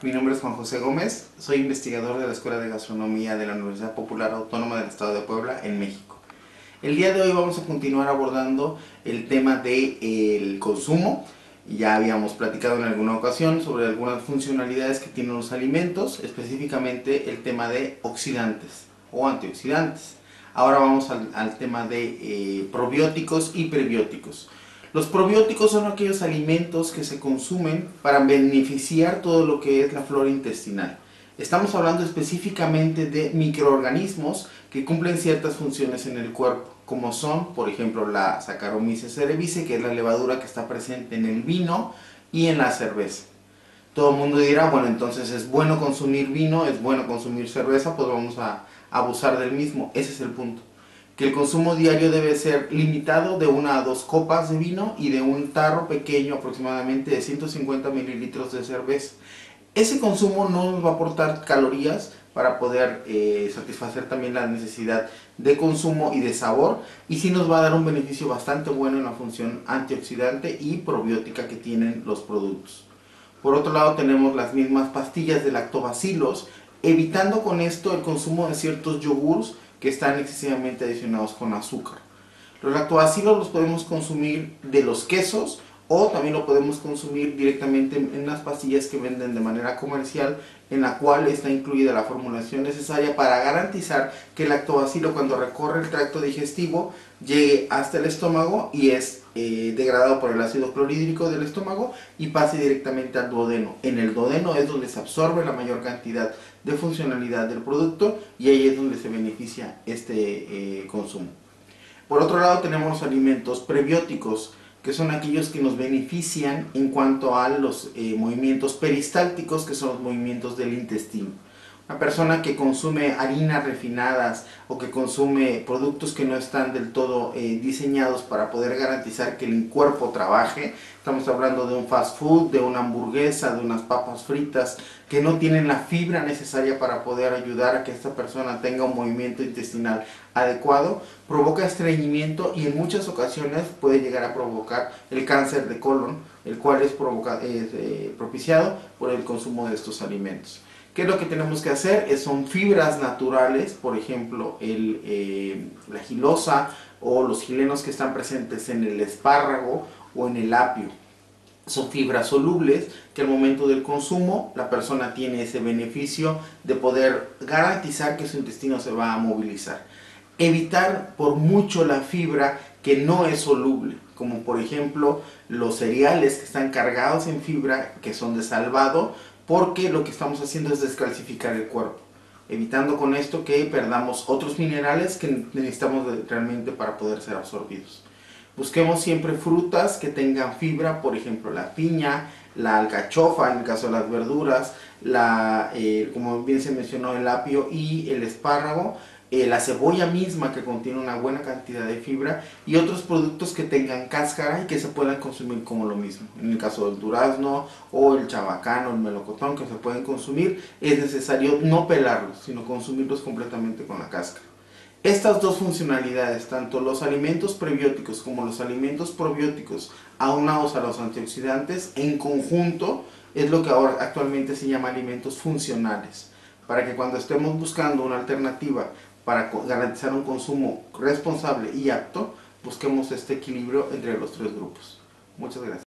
Mi nombre es Juan José Gómez, soy investigador de la Escuela de Gastronomía de la Universidad Popular Autónoma del Estado de Puebla en México. El día de hoy vamos a continuar abordando el tema del consumo. Ya habíamos platicado en alguna ocasión sobre algunas funcionalidades que tienen los alimentos, específicamente el tema de oxidantes o antioxidantes. Ahora vamos al, al tema de eh, probióticos y prebióticos. Los probióticos son aquellos alimentos que se consumen para beneficiar todo lo que es la flora intestinal. Estamos hablando específicamente de microorganismos que cumplen ciertas funciones en el cuerpo, como son, por ejemplo, la Saccharomyces cerevisiae, que es la levadura que está presente en el vino y en la cerveza. Todo el mundo dirá, bueno, entonces es bueno consumir vino, es bueno consumir cerveza, pues vamos a abusar del mismo. Ese es el punto que el consumo diario debe ser limitado de una a dos copas de vino y de un tarro pequeño aproximadamente de 150 mililitros de cerveza. Ese consumo no nos va a aportar calorías para poder eh, satisfacer también la necesidad de consumo y de sabor y sí nos va a dar un beneficio bastante bueno en la función antioxidante y probiótica que tienen los productos. Por otro lado tenemos las mismas pastillas de lactobacilos, evitando con esto el consumo de ciertos yogures que están excesivamente adicionados con azúcar. Los lactobacilos los podemos consumir de los quesos o también lo podemos consumir directamente en las pastillas que venden de manera comercial en la cual está incluida la formulación necesaria para garantizar que el lactobacilo cuando recorre el tracto digestivo llegue hasta el estómago y es eh, degradado por el ácido clorhídrico del estómago y pase directamente al duodeno. En el duodeno es donde se absorbe la mayor cantidad de funcionalidad del producto y ahí es donde se beneficia este eh, consumo. Por otro lado tenemos los alimentos prebióticos que son aquellos que nos benefician en cuanto a los eh, movimientos peristálticos, que son los movimientos del intestino. Una persona que consume harinas refinadas o que consume productos que no están del todo eh, diseñados para poder garantizar que el cuerpo trabaje, estamos hablando de un fast food, de una hamburguesa, de unas papas fritas, que no tienen la fibra necesaria para poder ayudar a que esta persona tenga un movimiento intestinal adecuado, provoca estreñimiento y en muchas ocasiones puede llegar a provocar el cáncer de colon, el cual es, eh, propiciado por el consumo de estos alimentos. ¿Qué es lo que tenemos que hacer? son fibras naturales, por ejemplo, el, eh, la gilosa o los gilenos que están presentes en el espárrago o en el apio. Son fibras solubles que al momento del consumo la persona tiene ese beneficio de poder garantizar que su intestino se va a movilizar. Evitar por mucho la fibra que no es soluble, como por ejemplo los cereales que están cargados en fibra, que son de salvado, porque lo que estamos haciendo es descalcificar el cuerpo, evitando con esto que perdamos otros minerales que necesitamos realmente para poder ser absorbidos. Busquemos siempre frutas que tengan fibra, por ejemplo la piña, la alcachofa en el caso de las verduras, la, eh, como bien se mencionó el apio y el espárrago, eh, la cebolla misma que contiene una buena cantidad de fibra y otros productos que tengan cáscara y que se puedan consumir como lo mismo. En el caso del durazno o el chabacán o el melocotón que se pueden consumir, es necesario no pelarlos, sino consumirlos completamente con la cáscara. Estas dos funcionalidades, tanto los alimentos prebióticos como los alimentos probióticos, aunados a los antioxidantes, en conjunto es lo que ahora actualmente se llama alimentos funcionales. Para que cuando estemos buscando una alternativa para garantizar un consumo responsable y apto, busquemos este equilibrio entre los tres grupos. Muchas gracias.